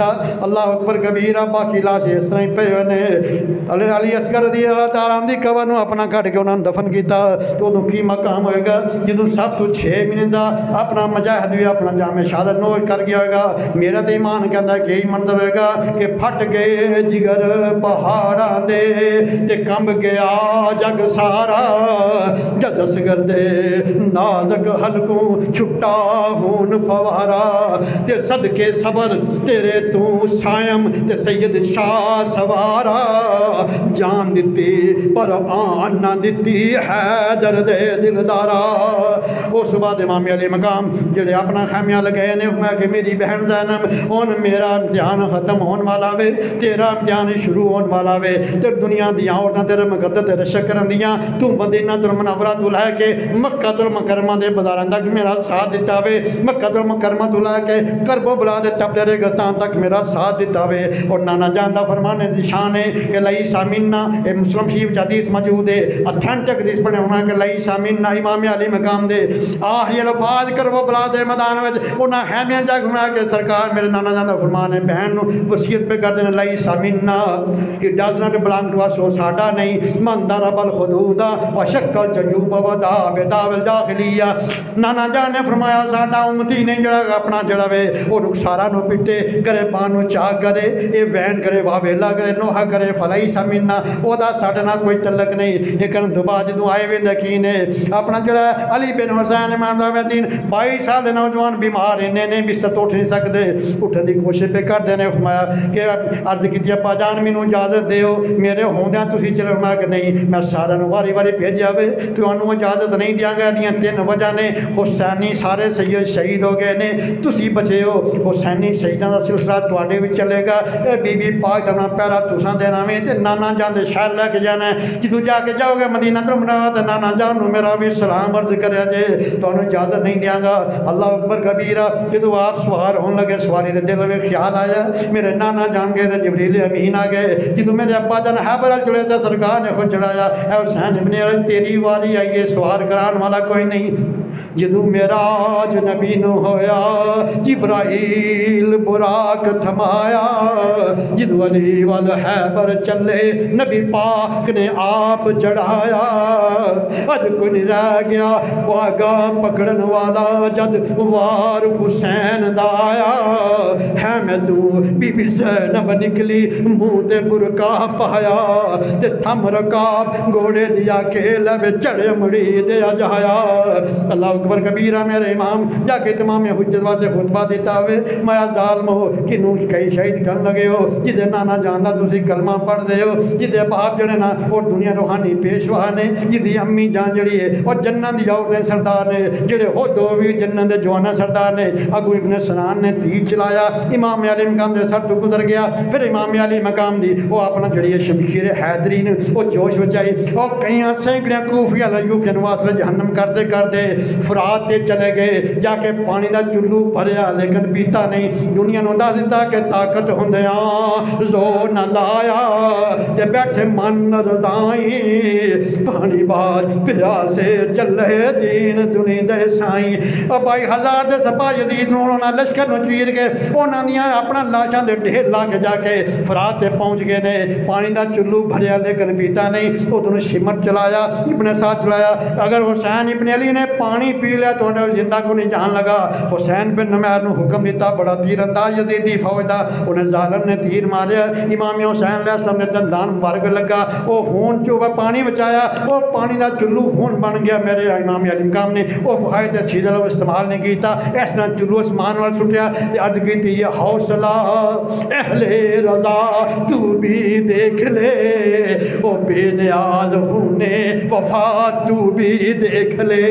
اللہ اکبر کبیرہ باقی لاشیں اس طرح پہ ہوئے نے۔ علی علی اصغر رضی اللہ تعالیٰ عنہ دی قبر نو اپنا کٹ کے انہوں نے دفن کیتا۔ تو انہوں کی مقام ہوئے گا جدوں سب تو چھ مہینے دا اپنا مجاہد بھی اپنا جامع شہادت نو کر گیا ہوئے گا۔ میرا تو ایمان کہندا ہے کہ یہی منظر ہوئے گا کہ پھٹ گئے جگر پہاڑاں دے تے کمب گیا جگ سارا۔ جد اصغر دے نازک حلقوں چھٹا ہون فوارا۔ تے صدقے صبر تیرے تو سائم تے سید شاہ سوارا جان دیتی پر آن دیتی حیدر دے دلدارا۔ اس بعد امام علی مقام جڑے اپنا خیمیہ لگے نے کہ میری بہن زینب ان میرا امتحان ختم ہون والا وے، تیرا امتحان شروع ہون والا وے۔ تے دنیا دی عورتاں تیرے مقدر تیرے شکر اندیاں تو مدینہ تر منورہ تو لے کے مکہ تر مکرمہ دے بازاراں تک میرا ساتھ دیتا وے۔ مکہ تر مکرمہ تو لے کے کرب بلا دے تب تیرے گستان تک میرا ساتھ دیتا وے اور نانا جان دا فرمانے دی شان ہے کہ لئی سامنہ اے مسلم شریف حدیث موجود ہے اتھینٹک حدیث پڑھے ہونا کہ لئی سامنہ امام علی مقام دے۔ آخری الفاظ کر وہ بلا دے میدان وچ، انہاں خیمیاں جا گھما کے سرکار میرے نانا جان دا فرمان ہے، بہن نو وصیت پہ کر دینا، لئی سامنہ it does not belong to us وہ ساڈا نہیں۔ من ضرب الحدود وشق الجیوب ودا بداو الجاہلیہ۔ نانا جان نے فرمایا، ساڈا امتی نہیں جڑا اپنا جڑا وے۔ وہ رخسارا نو پٹے، کرے پانو چاہ کرے اے وین کرے واویلا کرے نوحہ کرے فلائی سامنہ او دا ساڈا نہ کوئی تعلق نہیں لیکن دوبا جدوں آئے وے دکی نے اپنا جڑا علی بن حسین امام دا دین 22 سال دے نوجوان بیمار نے نے بستر تو اٹھ نہیں سکدے اٹھن دی کوشش پہ کر دے نے فرمایا کہ عرض کیتی ابا جان مینوں اجازت دیو میرے ہوندیاں تسی چلو میں کہ نہیں میں سارا نو واری واری بھیجیا وے تانوں اجازت نہیں دیاں گا دیاں تین وجہ نے حسینی سارے سید شہید ہو گئے نے تسی بچے ہو حسینی شہیداں دا سلسلہ تواڈے وچ چلے گا اے بی بی پاک دا پیرا تساں دینا وے تے نانا جان دے شہر لے کے جانا ہے جدوں جا کے جاؤ گے مدینہ تو منوا تے نانا جان میرا بھی سلام عرض کریا جے تانوں اجازت نہیں دیاں گا اللہ اکبر کبیرہ جدوں آپ سوار ہون لگے سواری دے دل وچ خیال آیا میرے نانا جان گئے تے جبریل امین آ گئے جدوں میرے ابا جان حیبر چلے سے سرکار نے خود چڑھایا اے حسین ابن علی تیری واری آئی ہے جدو میراج نبی نو ہویا، جبرائیل براک تھمایا۔ جدو علی وال حیبر چلے، نبی پاک نے آپ جڑایا۔ اج کوئی نہیں رہ گیا واگا پکڑن والا، جد وار حسین دایا ہے میں تو بی بی زینب نکلی، منہ تے برکا پایا۔ تے تھم رکاب گھوڑے دیا کھیلے بے چڑے مڑی دیا جایا اللہ اکبر کبیرہ میرے امام، جا کے تمام حجت واسے خطبہ دیتا ہوئے مایا ظالم ہو کنوں کئی شہید کر لگے ہو، جدے نانا جاندہ تسی کلمہ پڑھ دے ہو، جدے باپ جڑے نا اور دنیا روحانی پیشوا نے، جدی امی جان جڑی ہے اور جنن دی عورتیں سردار نے، جڑے ہو دو بھی جنن دے جوانا سردار نے اگو ابن سنان نے تیر چلایا، امام علی مقام دے سر تو گزر گیا، پھر امام علی مقام دی، وہ اپنا جڑی ہے شمشیر حیدری نے وہ جوش بچائی اور کئی سینکڑے کوفیہ لیوفیہ نواصل جہنم کرتے کرتے فرات تے چلے گئے جا کے پانی دا چلو بھریا لیکن پیتا نہیں دنیا نو دا دیتا کہ طاقت ہوندیاں زور نہ لایا تے بیٹھے من رضائیں پانی بعد پیاسے چلے دین دنی دے سائیں اور بائی ہزار دے سپا یزید نو انہوں لشکر نو چیر کے انہوں نے اپنا لاشاں دے ڈھیر لا کے جا کے فرات تے پہنچ گئے نے پانی دا چلو بھریا لیکن پیتا نہیں وہ دونوں شمت چلایا ابن ساتھ چلایا اگر حسین ابن علی نے پانی پانی پی لیا تو انہیں زندہ کو نہیں جان لگا حسین بن نمیر نے حکم دیتا بڑا تیر انداز یزیدی فوج دا انہیں ظالم نے تیر ماریا امام حسین علیہ السلام نے دندان مبارک لگا وہ خون جو پانی بچایا وہ پانی دا چلو خون بن گیا میرے امام علی مقام نے وہ فائدہ سیدھا لو استعمال نہیں کیتا اس طرح چلو اسمان وال سٹیا تے عرض کیتی یہ حوصلہ اہل رضا تو بھی دیکھ لے وہ بے نیاز ہونے وفات تو بھی دیکھ لے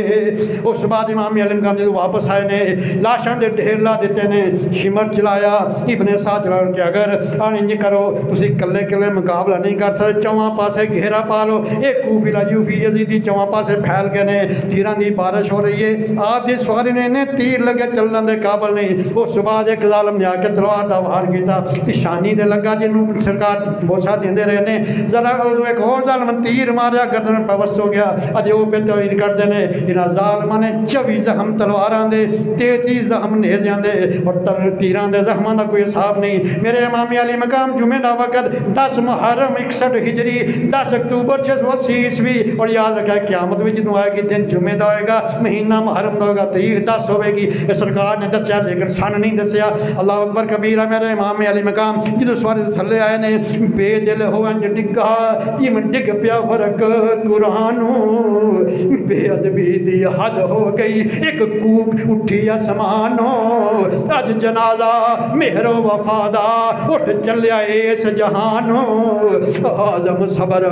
اس بعد امام علم کا جدو واپس آئے نے، لاشاں دے ڈھیر لا دیتے نے، شمر چلایا ابن ساتھ چلا کہ اگر آن انج کرو، تسی کلے کلے مقابلہ نہیں کر سکتے، چواں پاسے گھیرا پالو، ایک کوفی لاجوفی یزیدی چواں پاسے پھیل گئے نے، تیران دی بارش ہو رہی ہے، آپ دی سواری نے انہیں تیر لگے چلن دے قابل نہیں، اس بعد ایک ظالم نے آ کے تلوار دا وار کیتا، پیشانی دے لگا جنوں سرکار بوسا دیندے رہے نے، ذرا ایک اور ظالم تیر ماریا، گردن پہ ہو گیا، اجے وہ پہ تویر کر دینے انہا ظالم ਜ਼ਾਲਮਾਂ ਨੇ 24 ਜ਼ਖਮ ਤਲਵਾਰਾਂ ਦੇ 33 ਜ਼ਖਮ ਨੇਜ਼ਿਆਂ ਦੇ ਔਰ ਤਰ ਤੀਰਾਂ ਦੇ ਜ਼ਖਮਾਂ ਦਾ ਕੋਈ ਹਿਸਾਬ ਨਹੀਂ ਮੇਰੇ ਇਮਾਮ ਅਲੀ ਮਕਾਮ ਜੁਮੇ ਦਾ ਵਕਤ 10 ਮੁਹਰਮ 61 ਹਿਜਰੀ 10 ਅਕਤੂਬਰ 680 ਈਸਵੀ ਔਰ ਯਾਦ ਰੱਖਿਆ ਕਿਆਮਤ ਵਿੱਚ ਜਦੋਂ ਆਏਗੀ ਦਿਨ ਜੁਮੇ ਦਾ ਹੋਏਗਾ ਮਹੀਨਾ ਮੁਹਰਮ ਦਾ ਹੋਏਗਾ ਤਰੀਕ 10 ਹੋਵੇਗੀ ਇਹ ਸਰਕਾਰ ਨੇ ਦੱਸਿਆ ਲੇਕਿਨ ਸਨ ਨਹੀਂ ਦੱਸਿਆ ਅੱਲਾਹ ਅਕਬਰ ਕਬੀਰਾ ਮੇਰੇ ਇਮਾਮ ਅਲੀ ਮਕਾਮ ਜਦੋਂ ਸਵਾਰੇ ਤੋਂ ਥੱਲੇ ਆਏ ਨੇ ਬੇਦਿਲ ਹੋ ਇੰਜ ਡਿੱਗਾ ਜਿਵੇਂ ਡਿੱਗ ਪਿਆ ਫਰਕ ਕੁਰਾਨੋਂ ਬੇਅਦਬੀ ਦੀ ਹੱਦ ਹੋ یاد ہو گئی، ایک کوک اٹھی آسمانوں۔ اج جنازہ مہر و وفادہ اٹھ چلیا اس جہانوں۔ آزم صبر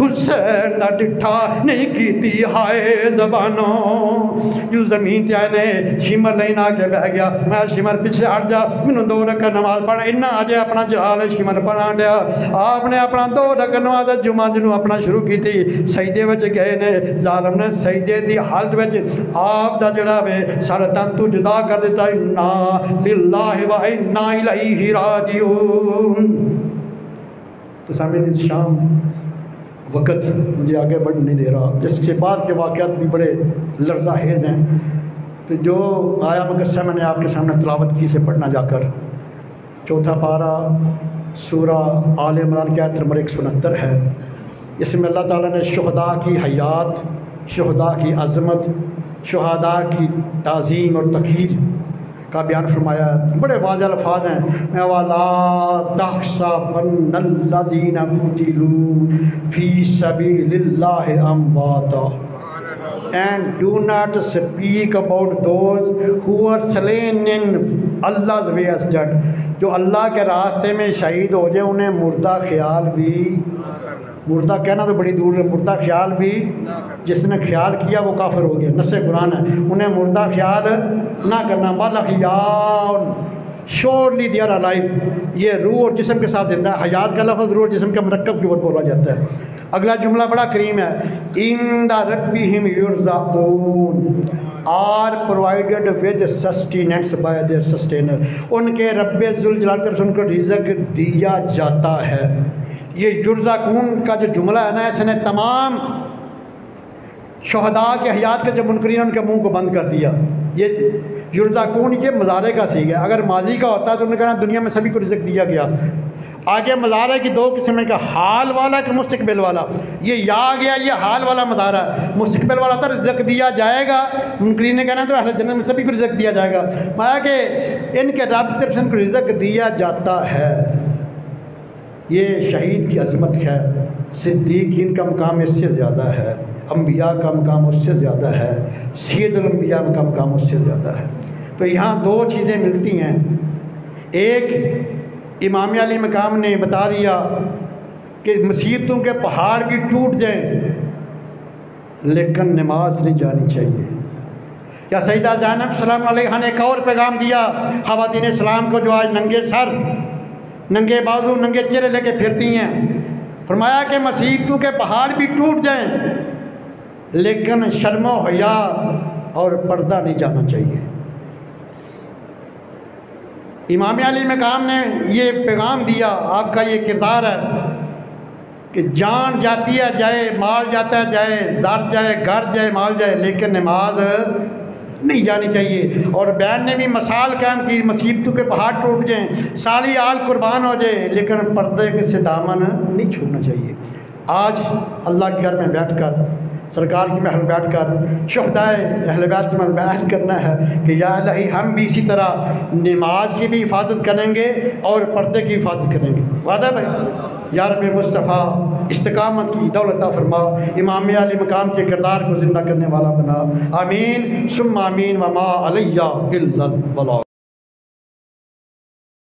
حسین دا ڈٹھا نہیں کیتی ہائے زبانوں۔ جو زمین تیا نے، شمر لین کے بہ گیا۔ میں شمر پیچھے ہٹ جا منو دو رکھ نماز پڑھا انہا آجے اپنا جلال شمر پڑھا دیا آپ نے اپنا دو رکھ نماز جمعہ جنہوں اپنا شروع کی تھی سیدے وچے گئے نے۔ ظالم نے سیدے دی حالت وچے آپ دا جڑا وے سارا تن تو جدا کر دیتا انا للہ و انا الیہ راجعون۔ تو سامنے شام وقت مجھے آگے بڑھ نہیں دے رہا، جس کے بعد کے واقعات بھی بڑے لرزہ حیز ہیں۔ تو جو آیا مقصہ میں نے آپ کے سامنے تلاوت کی سے پڑھنا جا کر، چوتھا پارہ سورہ آل عمران کے آیت نمبر ایک سنتر ہے۔ اس میں اللہ تعالیٰ نے شہدہ کی حیات شہداء کی عظمت، شہداء کی تعظیم اور تقیر کا بیان فرمایا ہے۔ بڑے واضح الفاظ ہیں۔ میں والا تحسبن الذین قتلوا فی سبیل اللہ امواتا۔ And do not speak about those who are slain in Allah's way as dead جو اللہ کے راستے میں شہید ہو جائے انہیں مردہ خیال بھی مردہ کہنا تو بڑی دور ہے، مردہ خیال بھی جس نے خیال کیا وہ کافر ہو گیا نس قرآن ہے۔ انہیں مردہ خیال نہ کرنا والا خیال شورلی دیار لائف یہ روح اور جسم کے ساتھ زندہ ہے۔ حیات کا لفظ روح اور جسم کے مرکب کے اوپر بولا جاتا ہے۔ اگلا جملہ بڑا کریم ہے۔ ان دا ربہم یرزقون۔ Are provided with sustenance by their sustainer ان کے رب ذوالجلال طرف سے ان کو رزق دیا جاتا ہے۔ یہ یرزقون کا جو جملہ ہے نا، اس نے تمام شہداء کے حیات کے جب منکرین ان کے منہ کو بند کر دیا۔ یہ یرزقون یہ مزارے کا سی ہے۔ اگر ماضی کا ہوتا ہے تو انہوں نے کہنا دنیا میں سبھی کو رزق دیا گیا۔ آگے مزارہ کی دو قسم کا حال والا کہ مستقبل والا۔ یہ یا گیا، یہ حال والا مزارہ مستقبل والا تو رزق دیا جائے گا۔ منکرین نے کہنا تو اہل جنت میں سبھی کو رزق دیا جائے گا۔ مایا کہ ان کے رب طرف سے ان کو رزق دیا جاتا ہے۔ یہ شہید کی عظمت ہے، صدیقین کا مقام اس سے زیادہ ہے، انبیاء کا مقام اس سے زیادہ ہے، سید الانبیاء کا مقام اس سے زیادہ ہے۔ تو یہاں دو چیزیں ملتی ہیں۔ ایک، امام علی مقام نے بتا دیا کہ مصیبتوں کے پہاڑ بھی ٹوٹ جائیں، لیکن نماز نہیں جانی چاہیے۔ یا سیدہ زینب سلام علیہ نے ایک اور پیغام دیا، خواتین اسلام کو جو آج ننگے سر ننگے بازو ننگے چہرے لے کے پھرتی ہیں۔ فرمایا کہ مصیبتوں کے پہاڑ بھی ٹوٹ جائیں، لیکن شرم و حیا اور پردہ نہیں جانا چاہیے۔ امام علی مقام نے یہ پیغام دیا، آپ کا یہ کردار ہے کہ جان جاتی ہے، جائے مال جاتا ہے، جائے زر جائے، گھر جائے، مال جائے، لیکن نماز نہیں جانی چاہیے۔ اور بین نے بھی مثال قائم کی مصیبتوں کے پہاڑ ٹوٹ جائیں، سالی آل قربان ہو جائے لیکن پردے کے سے دامن نہیں چھوڑنا چاہیے۔ آج اللہ کے گھر میں بیٹھ کر، سرکار کی محل بیٹھ کر، شہدائے اہل بیت کی محل بیٹھ کرنا ہے کہ یا الہی ہم بھی اسی طرح نماز کی بھی حفاظت کریں گے اور پردے کی حفاظت کریں گے۔ وعدہ بھائی۔ یا رب مصطفیٰ استقامت کی دولت فرما، امام علی مقام کے کردار کو زندہ کرنے والا بنا۔ آمین سم آمین، وما علیہ اللہ